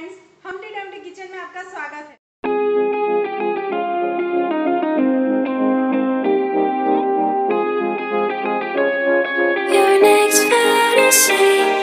Friends हमटी Dumpty kitchen में आपका स्वागत है। Your next fantasy.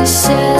você.